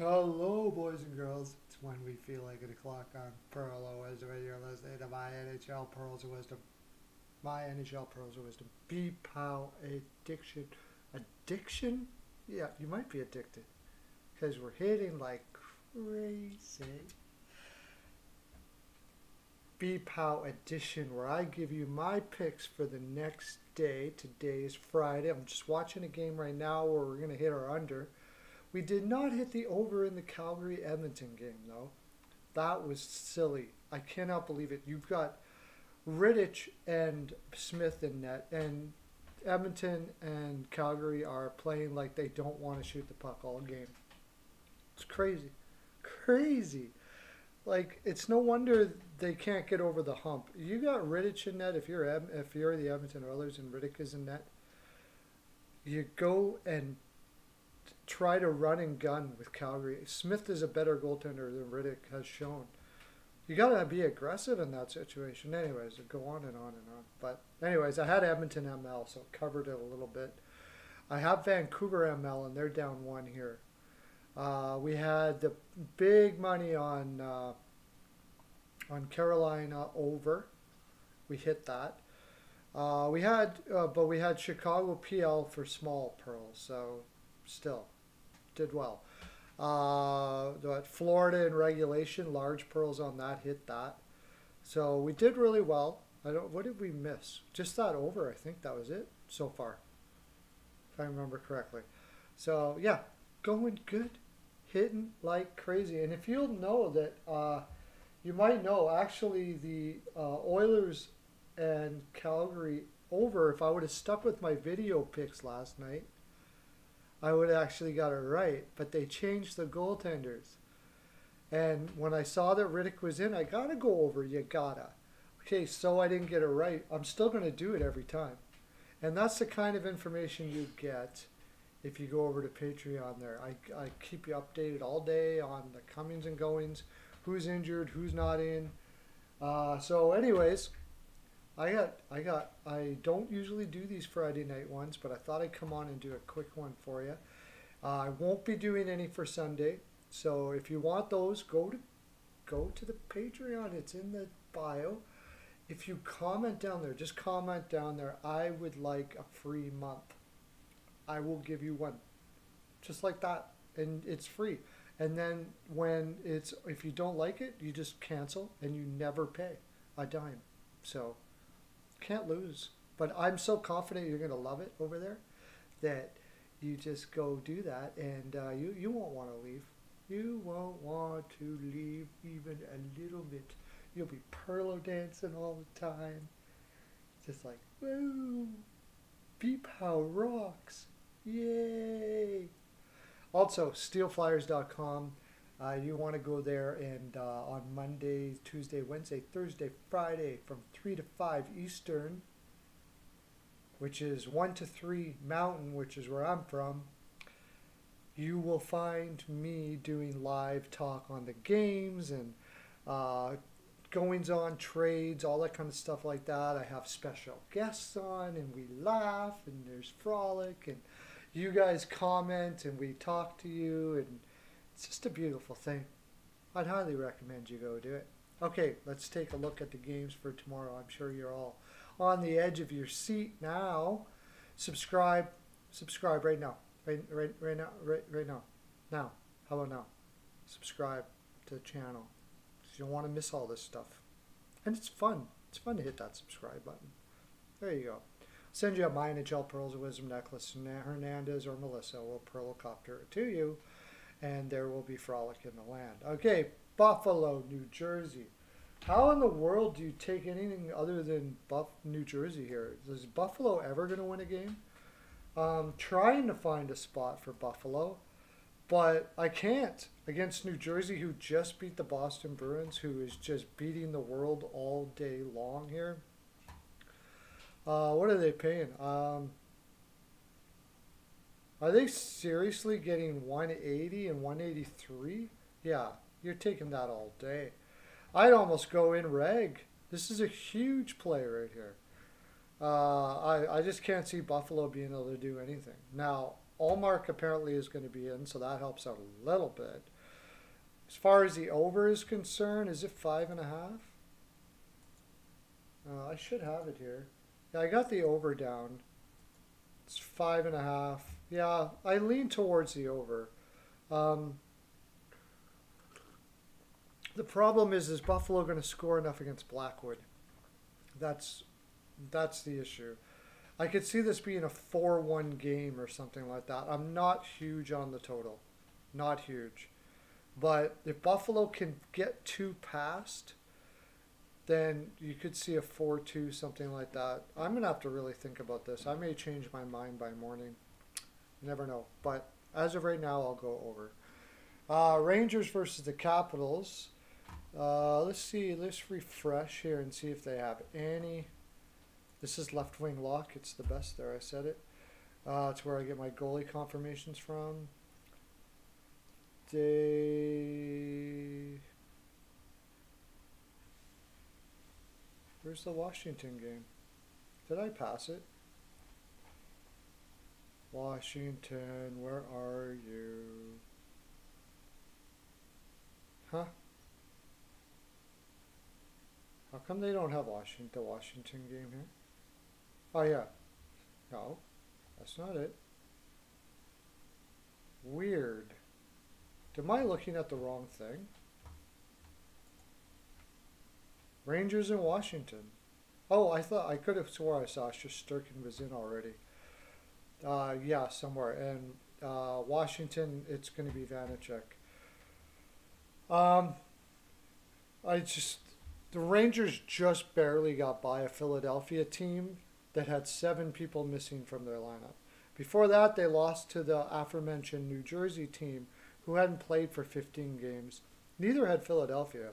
Hello, boys and girls. It's when we feel like it o'clock on Pearlo Wisdom, and you're listening to my NHL Pearls of Wisdom. My NHL Pearls of Wisdom. Be pow addiction. Addiction? Yeah, you might be addicted. Because we're hitting like crazy. Be Pow edition, where I give you my picks for the next day. Today is Friday. I'm just watching a game right now where we're going to hit our under. We did not hit the over in the Calgary Edmonton game, though. That was silly. I cannot believe it. You've got Rittich and Smith in net, and Edmonton and Calgary are playing like they don't want to shoot the puck all game. It's crazy. Crazy. Like, it's no wonder they can't get over the hump. You got Rittich in net. If you're if you're the Edmonton Oilers and Rittich is in net, you go and try to run and gun with Calgary. Smith is a better goaltender than Rittich has shown. You got to be aggressive in that situation. Anyways, go on and on and on. But anyways, I had Edmonton ML, so covered it a little bit. I have Vancouver ML, and they're down one here. Uh, we had the big money on uh, on Carolina over. We hit that. Uh, we had, uh, but we had Chicago PL for small pearls, so still did well. Uh, Florida in regulation, large pearls on that hit that. So we did really well. I don't. What did we miss? Just that over. I think that was it so far, if I remember correctly. So yeah, going good, hitting like crazy. And if you'll know that, uh, you might know actually the uh, Oilers and Calgary over. If I would have stuck with my video picks last night, I would actually got it right. But they changed the goaltenders. And when I saw that Rittich was in, I gotta go over. You gotta. Okay, so I didn't get it right. I'm still gonna do it every time. And that's the kind of information you get if you go over to Patreon there. I, I keep you updated all day on the comings and goings, who's injured, who's not in. Uh, so anyways, I got I got I don't usually do these Friday night ones, but I thought I'd come on and do a quick one for you. Uh, I won't be doing any for Sunday, so if you want those, go to go to the Patreon. It's in the bio. If you comment down there, just comment down there. I would like a free month. I will give you one, just like that, and it's free. And then when it's if you don't like it, you just cancel and you never pay a dime. So can't lose. But I'm so confident you're going to love it over there that you just go do that and uh, you, you won't want to leave. You won't want to leave even a little bit. You'll be perlo dancing all the time. Just like, woo, Beep How rocks. Yay. Also, steelflyers.com. Uh, you want to go there and uh, on Monday, Tuesday, Wednesday, Thursday, Friday from 3 to 5 Eastern, which is 1 to 3 Mountain, which is where I'm from, you will find me doing live talk on the games and uh, goings on, trades, all that kind of stuff like that. I have special guests on and we laugh and there's frolic and you guys comment and we talk to you and it's just a beautiful thing. I'd highly recommend you go do it. Okay, let's take a look at the games for tomorrow. I'm sure you're all on the edge of your seat now. Subscribe, subscribe right now, right, right, right now, right, right now, now. How about now? Subscribe to the channel. You don't want to miss all this stuff, and it's fun. It's fun to hit that subscribe button. There you go. Send you a my NHL Pearls of Wisdom necklace. Hernandez or Melissa will pearlocopter it to you and there will be frolic in the land. Okay, Buffalo, New Jersey. How in the world do you take anything other than Buff, New Jersey here? Is Buffalo ever going to win a game? Um, trying to find a spot for Buffalo, but I can't against New Jersey, who just beat the Boston Bruins, who is just beating the world all day long here. Uh, what are they paying? Um, are they seriously getting 180 and 183? Yeah, you're taking that all day. I'd almost go in reg. This is a huge play right here. Uh, I, I just can't see Buffalo being able to do anything. Now, Ullmark apparently is going to be in, so that helps out a little bit. As far as the over is concerned, is it five and a half? Uh, I should have it here. Yeah, I got the over down. It's five and a half. Yeah, I lean towards the over. Um, the problem is, is Buffalo going to score enough against Blackwood? That's that's the issue. I could see this being a 4 1 game or something like that. I'm not huge on the total. Not huge. But if Buffalo can get two past, then you could see a 4 2, something like that. I'm going to have to really think about this. I may change my mind by morning. You never know. But as of right now, I'll go over. Uh, Rangers versus the Capitals. Uh, let's see. Let's refresh here and see if they have any this is left wing lock. It's the best there. I said it. Uh, it's where I get my goalie confirmations from. Day. Where's the Washington game? Did I pass it? Washington, where are you? Huh? How come they don't have Washington, the Washington game here? Oh yeah. No, that's not it. Weird. Am I looking at the wrong thing? Rangers in Washington. Oh, I thought I could have swore I saw Shesterkin was in already. Uh, yeah, somewhere. And uh, Washington, it's going to be Vanecek. Um, I just the Rangers just barely got by a Philadelphia team that had seven people missing from their lineup. Before that, they lost to the aforementioned New Jersey team, who hadn't played for 15 games. Neither had Philadelphia.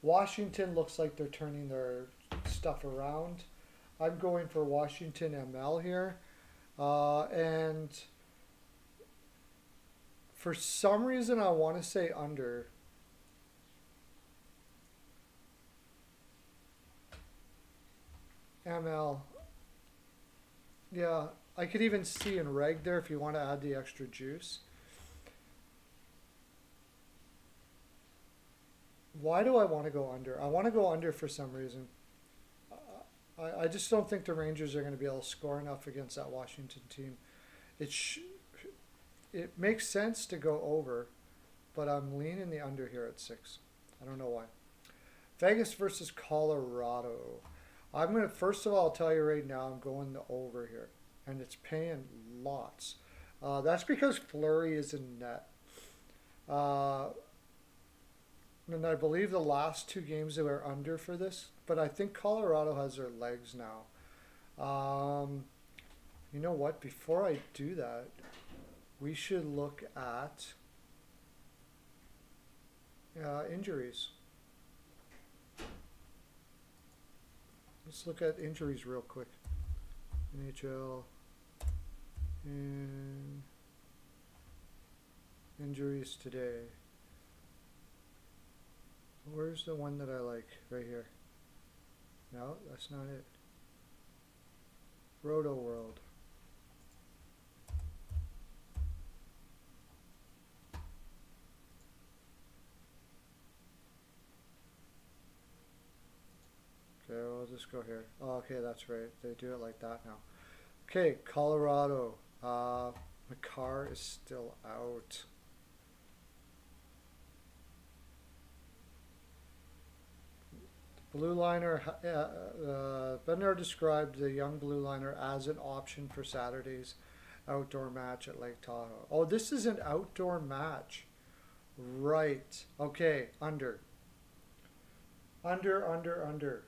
Washington looks like they're turning their stuff around. I'm going for Washington ML here. Uh, and for some reason, I want to say under. ml. Yeah, I could even see in reg there if you want to add the extra juice. Why do I want to go under? I want to go under for some reason. I, I just don't think the Rangers are going to be able to score enough against that Washington team. It it makes sense to go over, but I'm leaning the under here at six. I don't know why. Vegas versus Colorado. I'm going to, first of all, tell you right now, I'm going the over here. And it's paying lots. Uh, that's because Fleury is in net. Uh, and I believe the last two games they were under for this, but I think Colorado has their legs now. Um, you know what? Before I do that, we should look at uh, injuries. Let's look at injuries real quick. NHL and injuries today. Where's the one that I like? Right here. No, that's not it. Rotoworld. Okay, we'll just go here. Oh, okay, that's right. They do it like that now. Okay, Colorado. Uh, Makar is still out. Blue liner, uh, uh, Bednar described the young blue liner as an option for Saturday's outdoor match at Lake Tahoe. Oh, this is an outdoor match. Right. Okay, under. Under, under, under.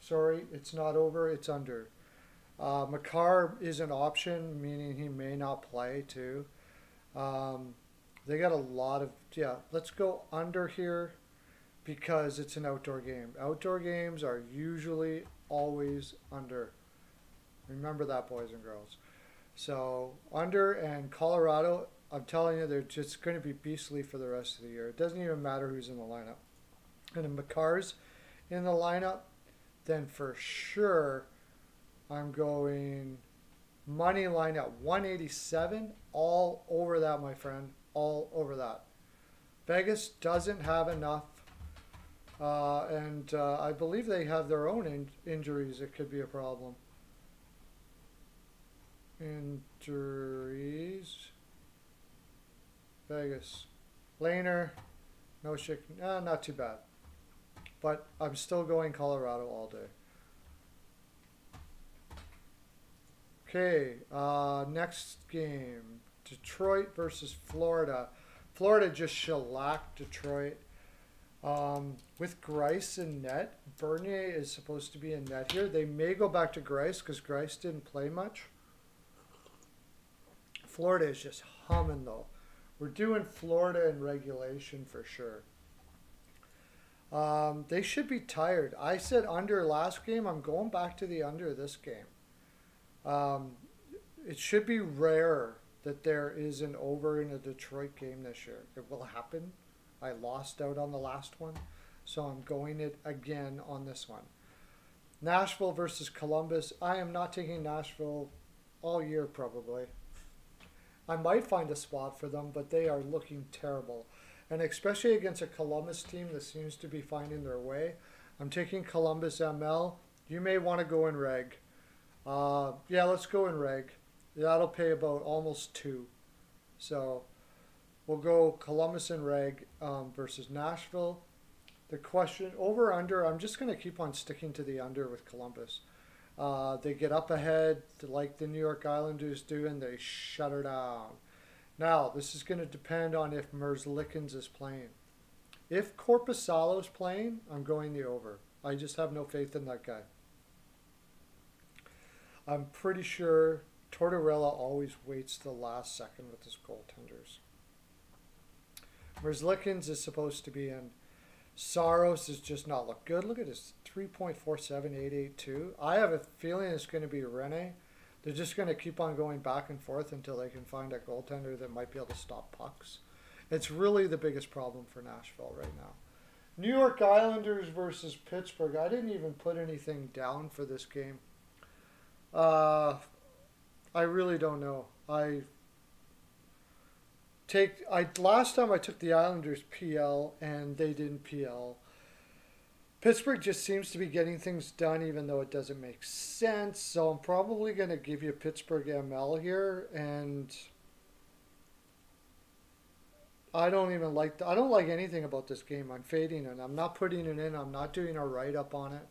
Sorry, it's not over, it's under. Uh, is an option, meaning he may not play too. Um, they got a lot of, yeah, let's go under here because it's an outdoor game. Outdoor games are usually always under. Remember that, boys and girls. So, under and Colorado, I'm telling you, they're just going to be beastly for the rest of the year. It doesn't even matter who's in the lineup. And if Makar's in the lineup, then for sure I'm going Money line at 187. All over that, my friend. All over that. Vegas doesn't have enough. Uh, and uh, I believe they have their own in injuries. It could be a problem. Injuries. Vegas. Lehner. No shit. Uh, not too bad. But I'm still going Colorado all day. Okay, uh, next game. Detroit versus Florida. Florida just shellacked Detroit. Um, with Greiss and net, Bernier is supposed to be in net here. They may go back to Greiss because Greiss didn't play much. Florida is just humming though. We're doing Florida in regulation for sure. Um, they should be tired. I said under last game. I'm going back to the under this game. Um, it should be rare that there is an over in a Detroit game this year. It will happen. I lost out on the last one, so I'm going it again on this one. Nashville versus Columbus. I am not taking Nashville all year probably. I might find a spot for them, but they are looking terrible. And especially against a Columbus team that seems to be finding their way. I'm taking Columbus ML. You may want to go in reg. Uh, yeah, let's go in reg. That'll pay about almost two. So we'll go Columbus and reg um, versus Nashville. The question over under, I'm just going to keep on sticking to the under with Columbus. Uh, they get up ahead like the New York Islanders do, and they shut her down. Now, this is going to depend on if Merzlikins is playing. If Korpisalo's playing, I'm going the over. I just have no faith in that guy. I'm pretty sure Tortorella always waits the last second with his goaltenders. Merzlikins is supposed to be in. Saros has just not looked good. Look at his 3.47882. I have a feeling it's going to be Rinne. They're just going to keep on going back and forth until they can find a goaltender that might be able to stop pucks. It's really the biggest problem for Nashville right now. New York Islanders versus Pittsburgh. I didn't even put anything down for this game. Uh, I really don't know. I take I last time I took the Islanders PL and they didn't PL. Pittsburgh just seems to be getting things done even though it doesn't make sense. So I'm probably going to give you Pittsburgh ML here and I don't even like I don't like anything about this game. I'm fading it. I'm not putting it in. I'm not doing a write up on it.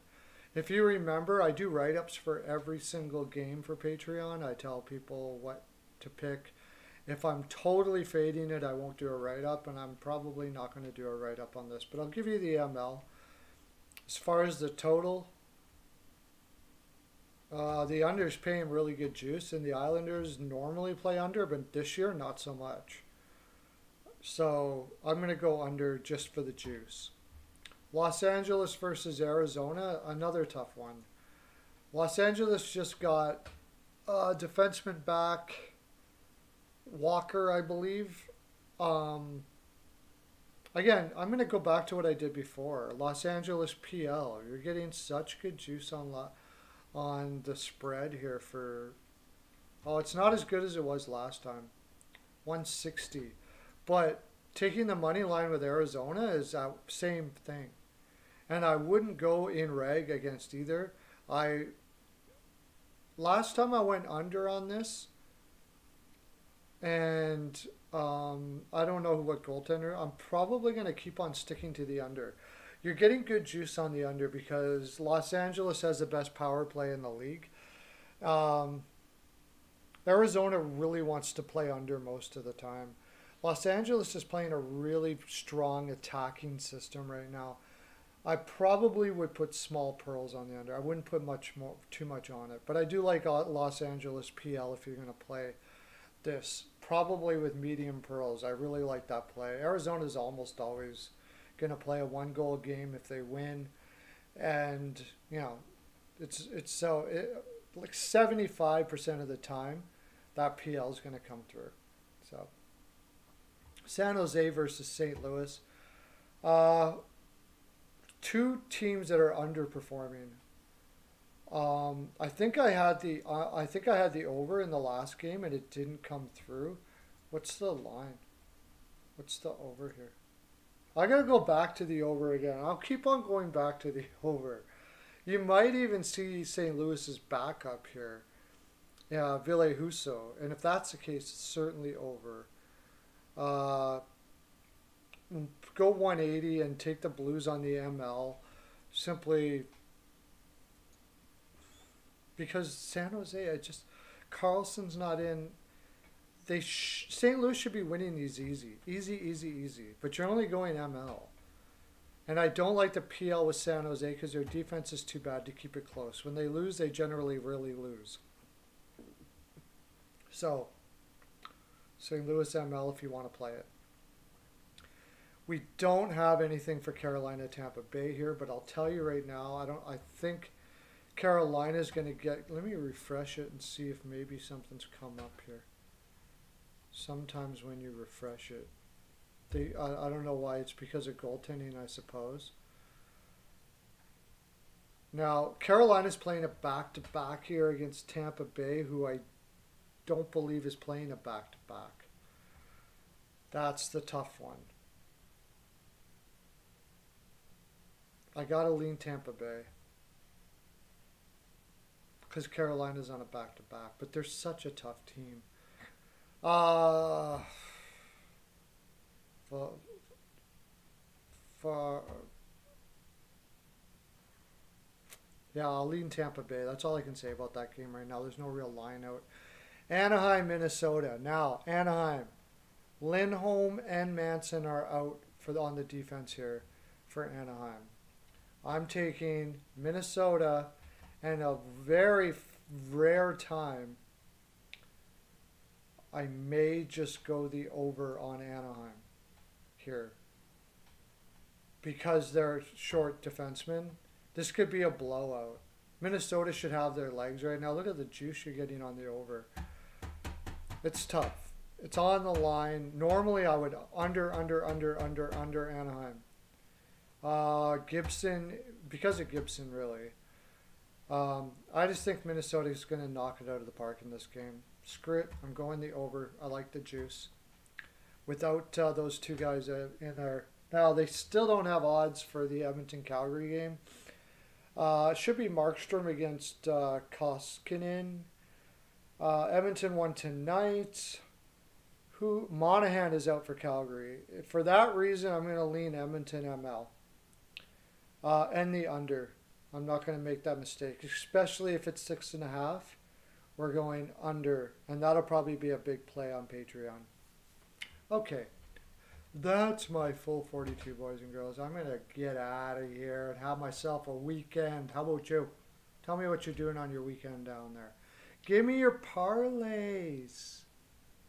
If you remember, I do write ups for every single game for Patreon. I tell people what to pick. If I'm totally fading it, I won't do a write up, and I'm probably not going to do a write up on this. But I'll give you the ML. As far as the total, uh, the unders paying really good juice, and the Islanders normally play under, but this year not so much. So I'm going to go under just for the juice. Los Angeles versus Arizona, another tough one. Los Angeles just got a defenseman back, Walker, I believe. Um, again, I'm going to go back to what I did before. Los Angeles PL, you're getting such good juice on la- on the spread here for. Oh, it's not as good as it was last time, 160, but taking the money line with Arizona is that same thing and I wouldn't go in reg against either. I last time I went under on this, and um, I don't know what goaltender. I'm probably going to keep on sticking to the under. You're getting good juice on the under because Los Angeles has the best power play in the league. Um, Arizona really wants to play under most of the time. Los Angeles is playing a really strong attacking system right now. I probably would put small pearls on the under. I wouldn't put much more, too much on it. But I do like Los Angeles PL if you're going to play this. Probably with medium pearls. I really like that play. Arizona is almost always going to play a one goal game if they win. And, you know, it's it's so it, like 75% of the time that PL is going to come through. So San Jose versus St. Louis. Uh, two teams that are underperforming. Um, I think I had the I think I had the over in the last game and it didn't come through. What's the line? What's the over here? I gotta go back to the over again. I'll keep on going back to the over. You might even see St. Louis's backup here. Yeah, Ville Husso. And if that's the case, it's certainly over. Uh, go 180 and take the Blues on the ML. Simply because San Jose, I just Karlsson's not in. They sh- St. Louis should be winning these easy, easy, easy, easy. But you're only going ML, and I don't like the PL with San Jose because their defense is too bad to keep it close. When they lose, they generally really lose. So, St. Louis ML if you want to play it. We don't have anything for Carolina Tampa Bay here, but I'll tell you right now, I don't. I think Carolina's going to get. Let me refresh it and see if maybe something's come up here. Sometimes when you refresh it, they. I, I don't know why. It's because of goaltending, I suppose. Now Carolina's playing a back to back here against Tampa Bay, who I don't believe is playing a back to back. That's the tough one. I gotta lean Tampa Bay because Carolina's on a back to back, but they're such a tough team. Uh, for, for, yeah, I'll lean Tampa Bay. That's all I can say about that game right now. There's no real line out. Anaheim, Minnesota. Now, Anaheim, Lindholm and Manson are out for the, on the defense here for Anaheim. I'm taking Minnesota and a very rare time, I may just go the over on Anaheim here. Because they're short defensemen, this could be a blowout. Minnesota should have their legs right now. Look at the juice you're getting on the over. It's tough. It's on the line. Normally, I would under, under, under, under, under Anaheim. Uh, Gibson, because of Gibson, really. Um, I just think Minnesota is going to knock it out of the park in this game. Screw it. I'm going the over. I like the juice. Without uh, those two guys uh, in there. Now, they still don't have odds for the Edmonton Calgary game. Uh, should be Markstrom against uh, Koskinen. Uh, Edmonton won tonight. Who Monahan is out for Calgary. For that reason, I'm going to lean Edmonton ML. Uh, and the under. I'm not going to make that mistake, especially if it's six and a half. We're going under, and that'll probably be a big play on Patreon. Okay, that's my full 42, boys and girls. I'm going to get out of here and have myself a weekend. How about you? Tell me what you're doing on your weekend down there. Give me your parlays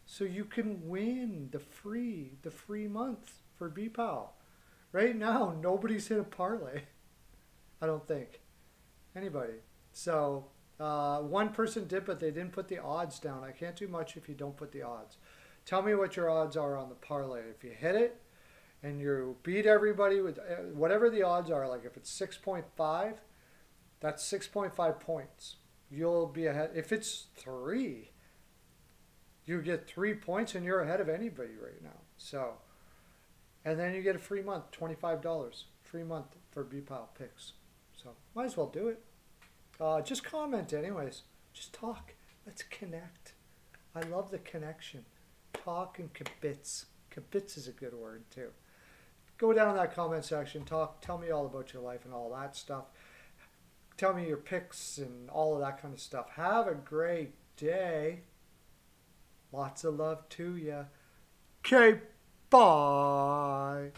so you can win the free the free month for BPAL. Right now, nobody's hit a parlay. I don't think. Anybody. So uh, one person did, but they didn't put the odds down. I can't do much if you don't put the odds. Tell me what your odds are on the parlay. If you hit it and you beat everybody with uh, whatever the odds are, like if it's 6.5, that's 6.5 points. You'll be ahead. If it's three, you get three points and you're ahead of anybody right now. So, and then you get a free month, $25. Free month for BPAL picks. So might as well do it. Uh, just comment, anyways. Just talk. Let's connect. I love the connection. Talk and kibitz. Kibitz is a good word too. Go down in that comment section. Talk. Tell me all about your life and all that stuff. Tell me your picks and all of that kind of stuff. Have a great day. Lots of love to you. Okay, bye.